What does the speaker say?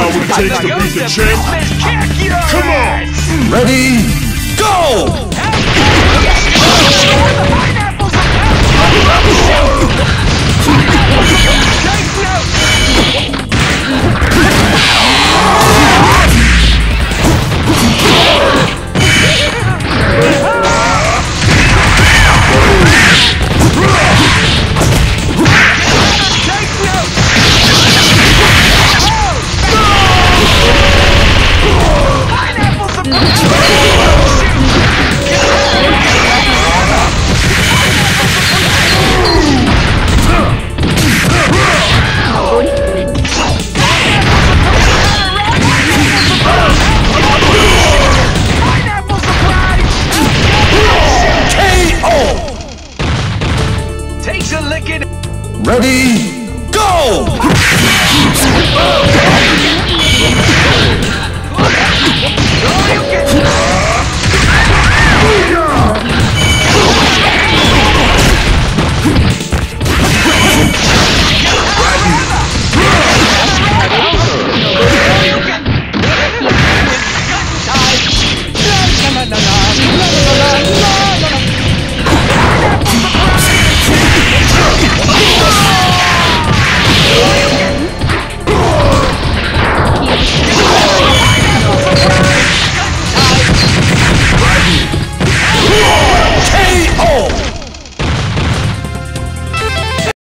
got what it takes to beat the champ? Come on! Ready, licking. Ready, go!